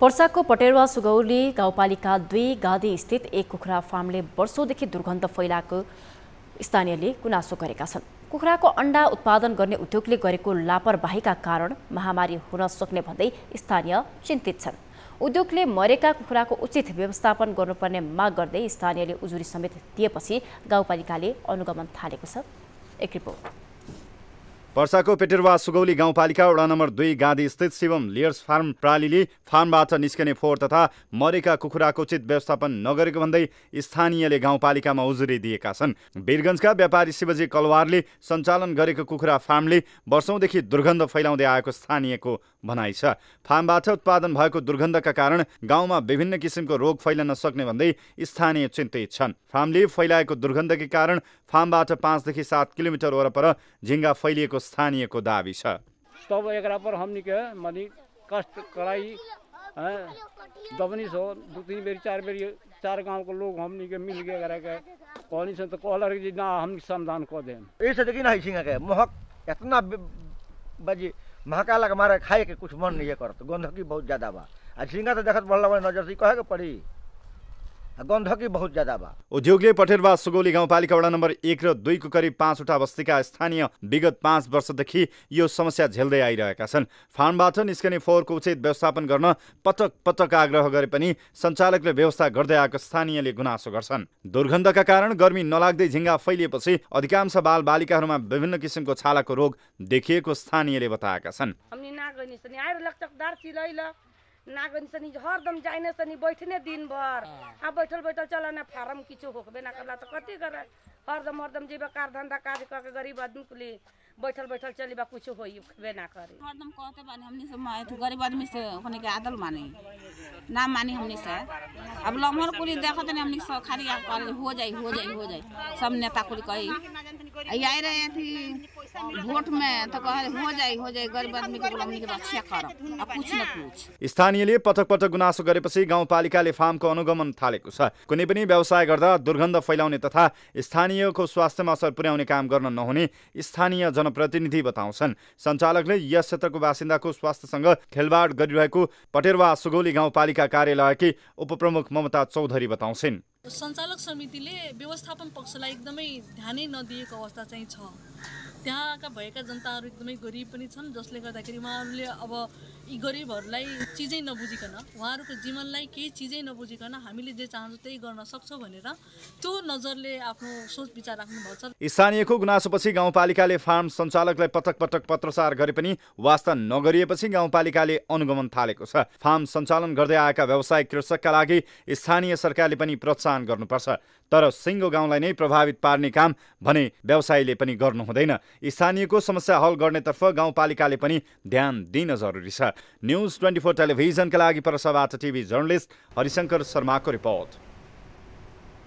पर्साको पटेरवा सुगौली गाउँपालिका दुई गादी स्थित एक कुखुरा फार्मले वर्षौँदेखि दुर्गन्ध फैलाएको स्थानीयले गुनासो गरेका छन्। कुखुराको अन्डा उत्पादन गर्ने उद्योगले गरेको लापरवाहीका कारण महामारी हुन सक्ने भन्दै स्थानीय चिन्तित छन्। उद्योगले मरेका कुखुराको उचित व्यवस्थापन गर्नुपर्ने माग गर्दै स्थानीयले उजुरी समेत दिएपछि गाउँपालिकाले अनुगमन थालेको छ। एक रिपोर्ट। पर्साको पेटेरवा सुगौली गाउँपालिका वडा नम्बर दुई गाँधी स्थित शिवम लियर्स फार्म प्रालीले फार्मबाट निस्कने फोहोर तथा मरेका कुखुराको उचित व्यवस्थापन नगरेको भन्दै स्थानीयले गाउँपालिकामा उजुरी दिएका छन्। वीरगञ्जका व्यापारी शिवजी कलवारले सञ्चालन गरेको कुखुरा फार्मले वर्षौँदेखि दुर्गन्ध फैलाउँदै आएको स्थानीयको भनाइ छ। फार्मबाट उत्पादन भएको दुर्गन्धका कारण गाउँमा विभिन्न किसिमको रोग फैलन सक्ने भन्दै स्थानीय चिन्तित छन्। फार्मले फैलाएको दुर्गन्धकै कारण फार्मबाट पाँचदेखि सात किलोमिटर वरपर झिङ्गा फैलिएको स्थानीयको दावी छ। तब एकरा पर हमनी के मनी कष्ट कड़ाई दबनी सो दू तीन बेर चार बेर चार गांव के लोग हमनी के मिल के करे के कहनी से तो कहलर कि ना हमनी समाधान कर देम। ऐसे देखी ना झींगा के महक इतना बजी महकाला लग मारे खाए के कुछ मन नहीं करत। गंधकी बहुत ज़्यादा बा। आ झींगा तो देखत बढ़ला बा नज़र से कहे के पड़ी? आ गंधकी बहुत ज्यादा बा। उद्योगले पटेरवा सुगौली गाउँपालिका वडा नम्बर एक र दुईको करिब पाँचवटा बस्तीका स्थानीय विगत पाँच वर्षदेखि यो समस्या झेल्दै आइरहेका छन्। फार्मबाट निस्कने फोहोरको उचित व्यवस्थापन गर्न पटक पटक आग्रह गरे पनि सञ्चालकले व्यवस्था गर्दै आएको स्थानीयले गुनासो गर्छन्। दुर्गन्धका कारण गर्मी नलाग्दै झिङ्गा फैलिएपछि अधिकांश बाल बालिकाहरूमा विभिन्न किसिमको छालाको रोग देखिएको स्थानीयले बताएका छन्। हमनी ना गनी सनी हरदम जाइने सनी बैठने दिनभर। आ बैठल बैठल चल ना फारम किछो होकबे ना करला तो कति करे हरदम हरदम जेबा कार धंधा काज करके गरीब आदमी के लिए बैठल बैठल चलीबा कुछो होई खबे ना करे। हरदम कहते बानी हमनी से गरीब आदमी से होने के आदल मानी ना मानी हमनी से अब लम्हर कुली देखत नहीं हमनी से खाली हो जाई हो जाई हो जाई सब नेता कुली कही आई रहे थी वोट में तो कहे हो जाई हो जाई गरीब आदमी के हमनी के रक्षा करब अब कुछ न कुछ स्थानीयले पटक पटक गुनासो गरेपछि गाउँपालिकाले फार्मको अनुगमन थालेको छ। कुनै पनि व्यवसाय गर्दा दुर्गन्ध फैलाउने तथा स्थानीयको स्वास्थ्यमा असर पुर्याउने काम गर्न नहुने स्थानीय जनप्रतिनिधि बताउँछन्। सञ्चालकले यस क्षेत्रको बासिन्दाको स्वास्थ्यसँग खेलवाड गरिरहेको पटेरवा सुगौली गाउँपालिका कार्यालयकी उपप्रमुख ममता चौधरी बताउँछिन्। सञ्चालक समितिले व्यवस्थापन पक्षलाई एकदमै ध्यानै नदिएको अवस्था चाहिँ छ। त्यहाँका भएका जनताहरू एकदमै गरिब पनि छन् जसले गर्दाखेरि उहाँहरूले अब यी गरिबहरूलाई चिजै नबुझिकन उहाँहरूको जीवनलाई केही चिजै नबुझिकन हामीले जे चाहन्छौँ त्यही गर्न सक्छौँ भनेर त्यो नजरले आफ्नो सोच विचार राख्नुभएको छ। स्थानीयको गुनासोपछि गाउँपालिकाले फार्म सञ्चालकलाई पटक पटक पत्रचार गरे पनि वास्ता नगरिएपछि गाउँपालिकाले अनुगमन थालेको छ। फार्म सञ्चालन गर्दै आएका व्यावसायिक कृषकका लागि स्थानीय सरकारले पनि प्रोत्साहन गर्नुपर्छ। तर सिङ्गो गाउँलाई नै प्रभावित पार्ने काम भने व्यवसायीले पनि गर्नु हुँदैन स्थानीयको समस्या हल गर्नेतर्फ गाउँपालिकाले पनि ध्यान दिन जरुरी छ। न्युज ट्वेन्टी फोर टेलिभिजनका लागि परसाबाट टिभी जर्नलिस्ट हरिशङ्कर शर्माको रिपोर्ट।